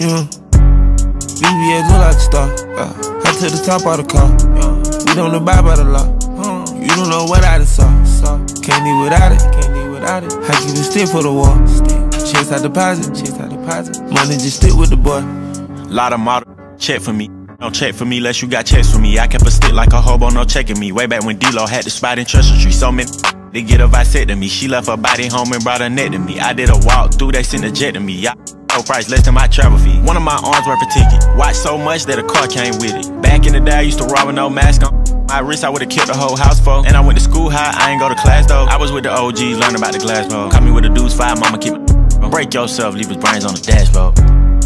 Yeah. VVS look like a star. Uh, I to the top of the car. Yeah. We don't abide by the law. Uh, you don't know what I done saw. saw. Can't live without it. Can't live without it. I keep it stick for the war. Chase I deposit. Chase I deposit. Money just stick with the boy. Lot of model check for me. Don't check for me unless you got checks for me. I kept a stick like a hobo, no checking me. Way back when D-Lo had the spot in Treasure Tree. So many they get a vasectomy. She left her body home and brought her neck to me. I did a walk through, they sent a jet to me. Yeah. No price less than my travel fee. One of my arms worth a ticket. Watch so much that a car came with it. Back in the day, I used to rob with no mask on. My wrist, I would've killed the whole house for. And I went to school high, I ain't go to class though. I was with the OGs, learning about the glass bowl. Caught me with a dudes, five, mama keep it. Break yourself, leave his brains on the dashboard.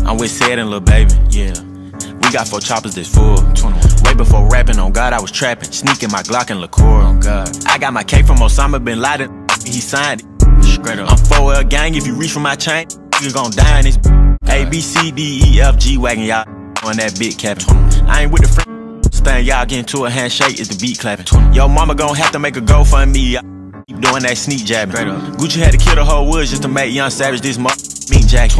I'm with Sid and Lil Baby, yeah. We got four choppers that's full. 21. Way before rapping, on God, I was trapping. Sneaking my Glock and liqueur, on God. I got my K from Osama bin Laden. He signed it. Straight up. I'm 4L gang, if you reach for my chain, you gon' die in this. A, B, C, D, E, F, G wagon, y'all on that big cabin. I ain't with the friend. Stand y'all get into a handshake is the beat clapping. Yo, mama gon' have to make a go for me. Keep doing that sneak jabbing. Gucci had to kill the whole woods just to make Young Savage this mo meat jacket.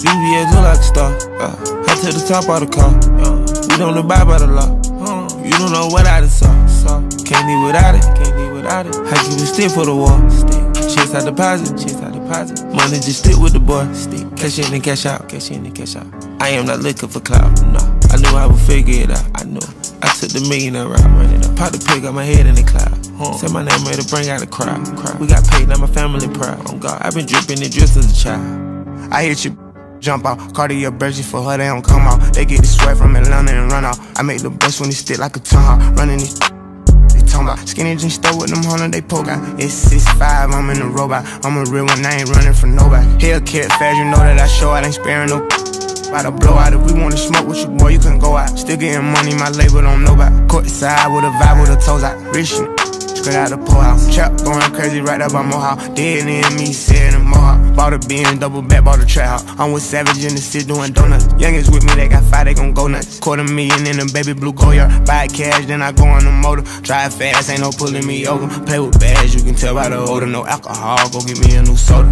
VVS look like a star. Uh, I to the top of the car. Uh, we don't abide by the law. Uh, you don't know what I done saw. saw. Can't live without it. Can't live without it. I keep it stick for the war. Stick. Chase I deposit. Chase I deposit. Money just stick with the boy. Stick. Cash in and cash out. Cash in and cash out. I am not looking for clout. No. I knew I would figure it out. I knew. I took the millionaire route. Run it up. Pop the pig on my head in the cloud. Huh. Said my name ready to bring out the crowd. crowd. We got paid, now my family proud. On God, i been dripping and drip as a child. I hit you jump out. Cartier Bergy for her, they don't come out. They get the sweat from Atlanta and run out. I make the best when they stick like a tongue Running these skinny jeans stuff with them hundred they poke out. It's six five, I'm in the robot. I'm a real one, I ain't running from nobody. Hellcat fast, you know that I show out, ain't sparing no. By the blowout, if we wanna smoke with you, boy, you can go out. Still getting money, my label don't know about. Court side with a vibe with a toes out. Rich straight out the poor house. Trap going crazy right up by Mohawk. Dead in me, sitting in Mohawk. Bought a bin, double back, bought a trap house. I'm with Savage in the city doing donuts. Youngest with me, they got five, they gon' go nuts. Quarter million in a baby blue Goyard. Buy cash, then I go on the motor. Drive fast, ain't no pulling me over. Play with bags, you can tell by the odor. No alcohol, go get me a new soda.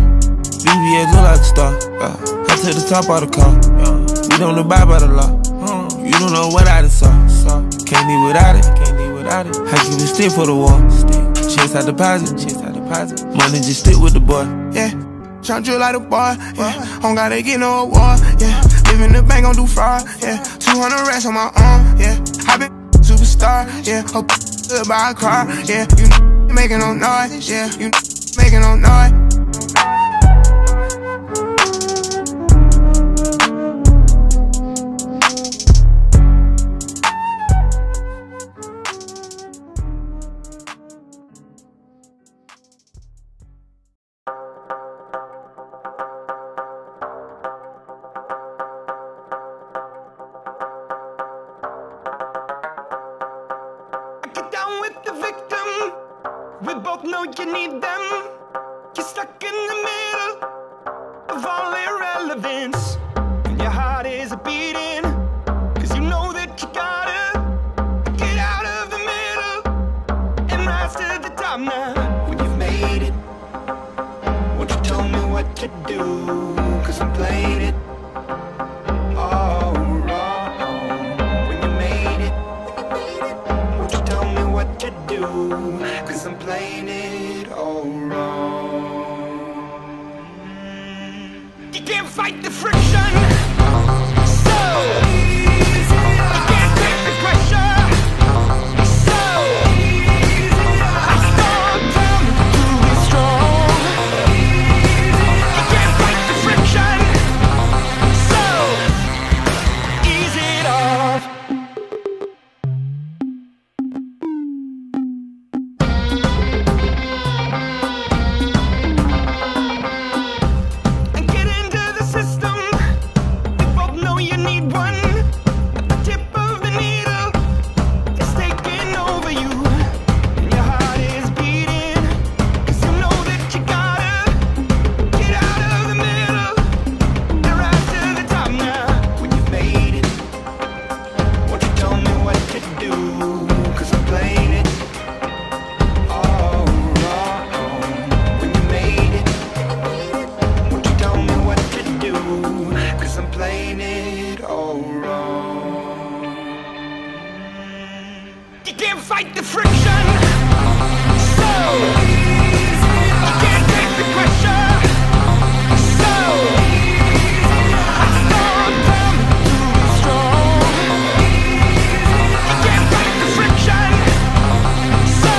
VVS look like a star. Uh, I to the top of the car. Uh, we don't abide by the law. Uh, you don't know what I saw. saw. Can't be without it. Without it. Keep it stick for the war. Stick. Chase I deposit. Chase I deposit. Money just stick with the boy. Yeah. Tryna drill like a boy, yeah. Don't gotta get no award, yeah. Live in the bank, gon' do fraud, yeah. 200 racks on my arm, yeah. I been superstar, yeah. Hope by a car, yeah. You making no noise, yeah. You making no noise. You need them. You're stuck in the middle of all irrelevance. And your heart is beating. Fight the friction. So you can't take the pressure. So it's not time to be strong. You can't fight the friction. So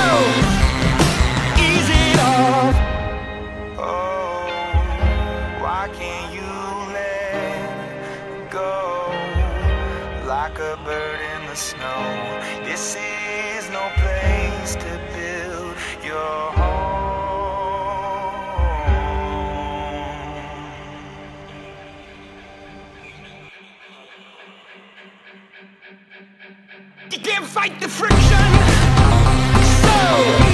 ease it off. Oh, why can't you let go like a bird in the snow? This is You can't fight the friction. So